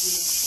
Yes.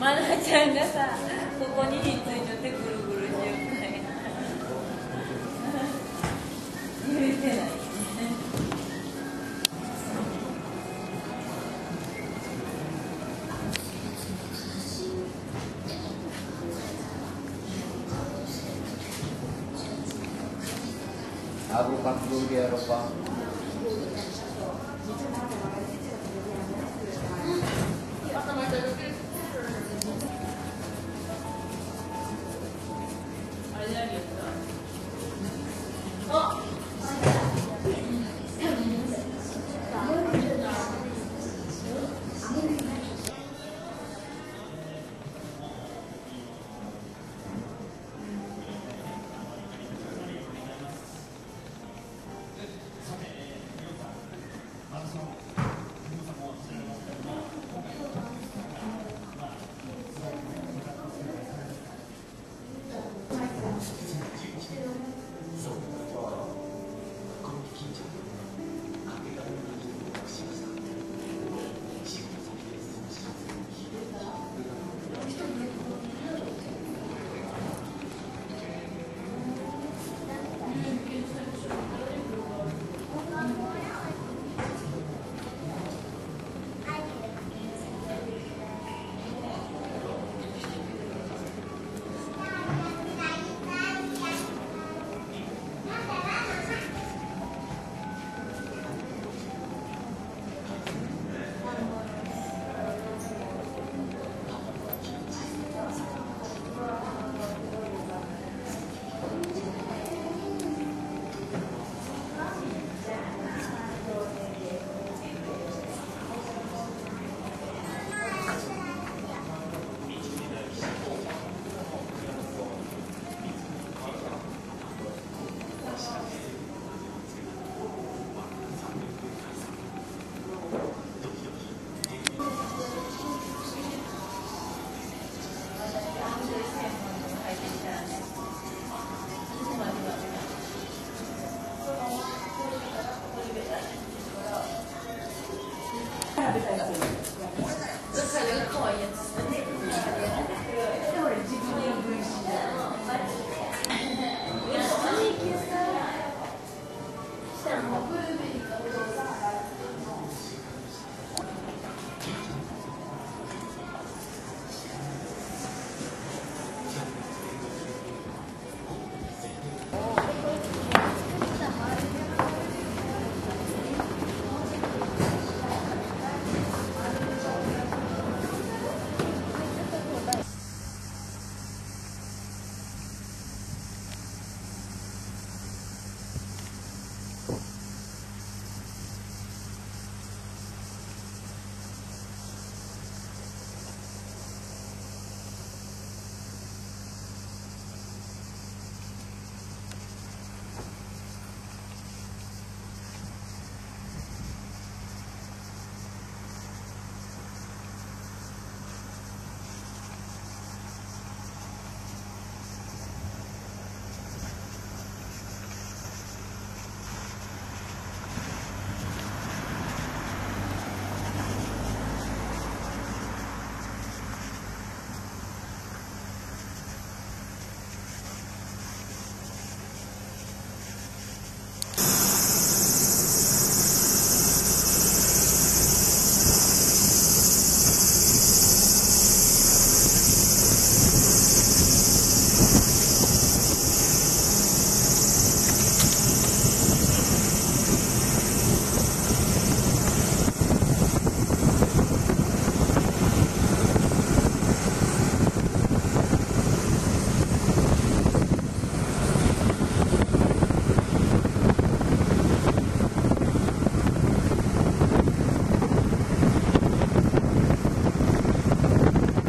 まなちゃんがさここにひっついててぐるぐるしようかい言えてないアボカドで